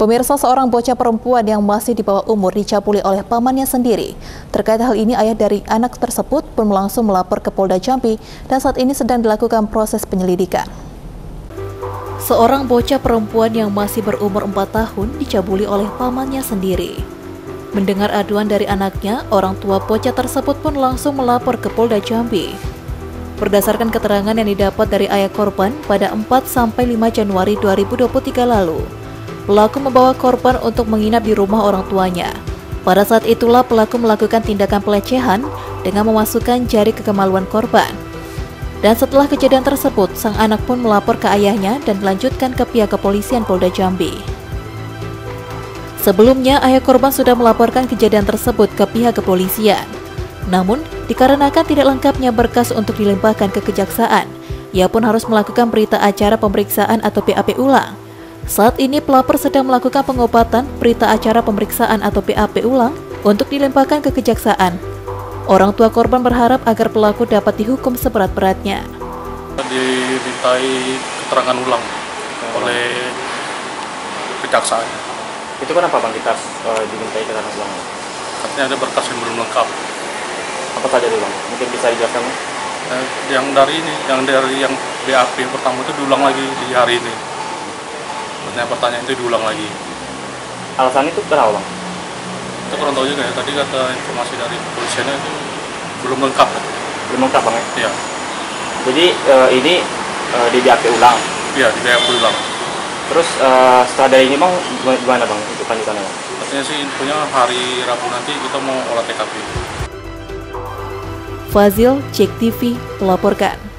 Pemirsa seorang bocah perempuan yang masih di bawah umur dicabuli oleh pamannya sendiri. Terkait hal ini, ayah dari anak tersebut pun langsung melapor ke Polda Jambi dan saat ini sedang dilakukan proses penyelidikan. Seorang bocah perempuan yang masih berumur 4 tahun dicabuli oleh pamannya sendiri. Mendengar aduan dari anaknya, orang tua bocah tersebut pun langsung melapor ke Polda Jambi. Berdasarkan keterangan yang didapat dari ayah korban pada 4-5 Januari 2023 lalu, Pelaku membawa korban untuk menginap di rumah orang tuanya. Pada saat itulah pelaku melakukan tindakan pelecehan dengan memasukkan jari ke kemaluan korban. Dan setelah kejadian tersebut, sang anak pun melapor ke ayahnya dan melanjutkan ke pihak kepolisian Polda Jambi. Sebelumnya, ayah korban sudah melaporkan kejadian tersebut ke pihak kepolisian. Namun, dikarenakan tidak lengkapnya berkas untuk dilimpahkan ke kejaksaan, ia pun harus melakukan berita acara pemeriksaan atau BAP ulang saat ini pelapor sedang melakukan pengobatan berita acara pemeriksaan atau BAP ulang untuk dilempahkan ke kejaksaan. Orang tua korban berharap agar pelaku dapat dihukum seberat-beratnya. Dimintai keterangan ulang oleh kejaksaan. Itu kenapa bang kita uh, dimintai keterangan ulang? Katanya ada berkas yang belum lengkap. Apa saja itu bang? Mungkin bisa dijelaskan? Eh, yang dari ini, yang dari yang BAP pertama itu diulang lagi di hari ini pertanyaan-pertanyaan itu diulang lagi alasan itu kenapa bang? itu kurang tahu juga ya tadi kata informasi dari kepolisiannya itu belum lengkap belum lengkap bang ya? iya jadi uh, ini uh, di BAP ulang? iya di BAP ulang terus uh, setelah dari ini bang gimana bang untuk lanjutannya bang? katanya sih infonya hari Rabu nanti kita mau olah TKP Fazil, Cek TV, melaporkan.